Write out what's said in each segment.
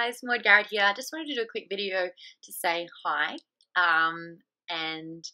guys, Maude Garrett here. I just wanted to do a quick video to say hi. Um, and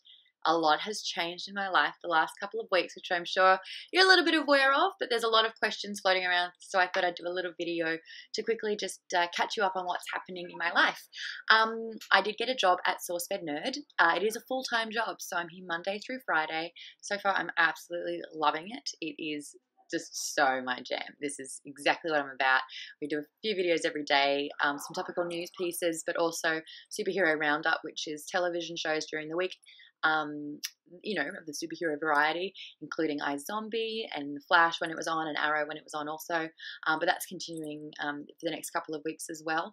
a lot has changed in my life the last couple of weeks, which I'm sure you're a little bit aware of, but there's a lot of questions floating around. So I thought I'd do a little video to quickly just uh, catch you up on what's happening in my life. Um, I did get a job at SourceFed Nerd. Uh, it is a full time job, so I'm here Monday through Friday. So far, I'm absolutely loving it. It is just so my jam. This is exactly what I'm about. We do a few videos every day, um, some topical news pieces, but also superhero roundup, which is television shows during the week. Um, you know, of the superhero variety, including iZombie and Flash when it was on, and Arrow when it was on also. Um, but that's continuing um, for the next couple of weeks as well.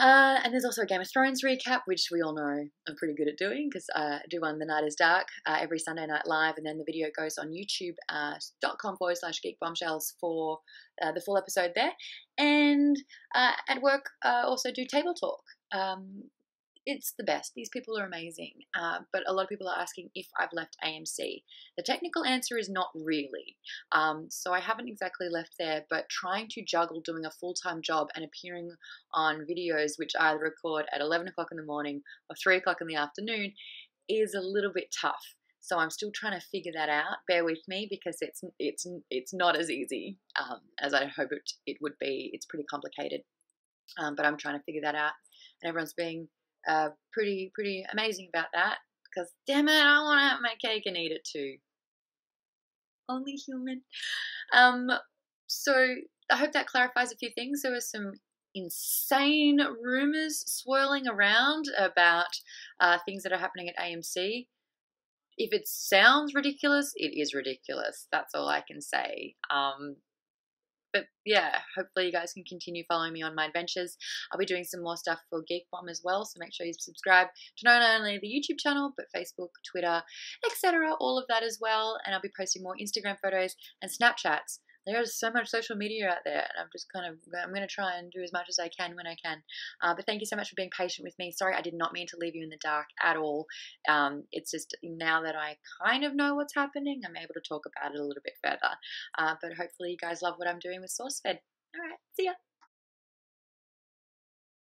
Uh, and there's also a Game of Thrones recap, which we all know I'm pretty good at doing because uh, I do one The Night is Dark uh, every Sunday night live, and then the video goes on youtube.com uh, forward slash geek bombshells for uh, the full episode there. And uh, at work, also do table talk. Um, it's the best. These people are amazing. Uh, but a lot of people are asking if I've left AMC. The technical answer is not really. Um, so I haven't exactly left there, but trying to juggle doing a full time job and appearing on videos which I record at 11 o'clock in the morning or 3 o'clock in the afternoon is a little bit tough. So I'm still trying to figure that out. Bear with me because it's it's it's not as easy um, as I hoped it it would be. It's pretty complicated, um, but I'm trying to figure that out. And everyone's being uh, pretty pretty amazing about that. Because damn it, I want to have my cake and eat it too. Only human. Um, so I hope that clarifies a few things. There were some insane rumors swirling around about uh, things that are happening at AMC. If it sounds ridiculous, it is ridiculous. That's all I can say. Um, but yeah, hopefully you guys can continue following me on my adventures. I'll be doing some more stuff for Geek Bomb as well, so make sure you subscribe to not only the YouTube channel, but Facebook, Twitter, etc., all of that as well. And I'll be posting more Instagram photos and Snapchats there's so much social media out there, and I'm just kind of I'm going to try and do as much as I can when I can. Uh, but thank you so much for being patient with me. Sorry, I did not mean to leave you in the dark at all. Um, it's just now that I kind of know what's happening, I'm able to talk about it a little bit further. Uh, but hopefully, you guys love what I'm doing with SourceFed. All right, see ya.